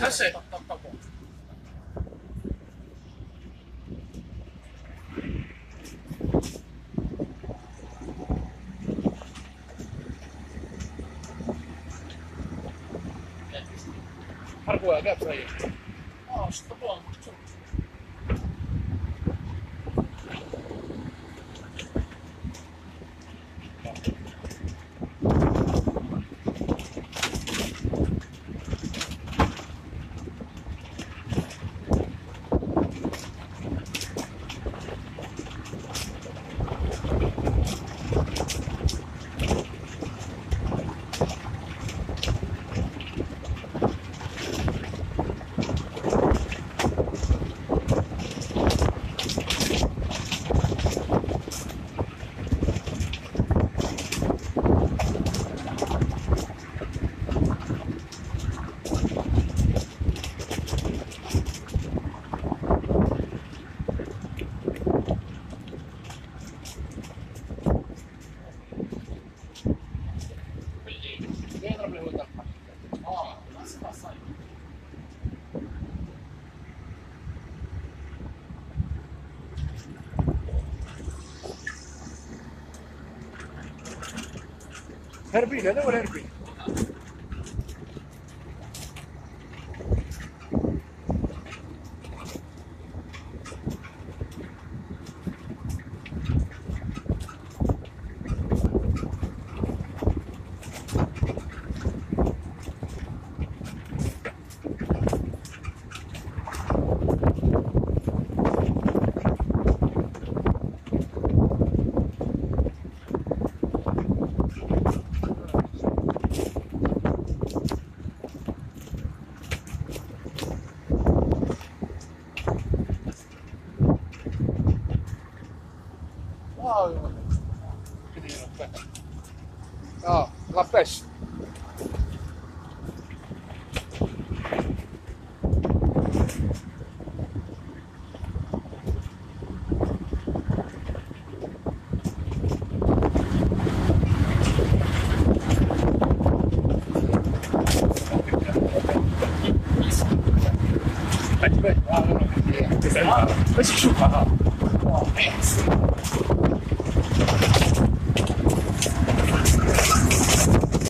Tässä ei ottaa kapoa. Harvoja käy se. Aa, sitten tuolla. هربيل هذا ولا هربيل Olha. Ó, lá peste. Vai te ver. Ah, não, não. Vai te chutar.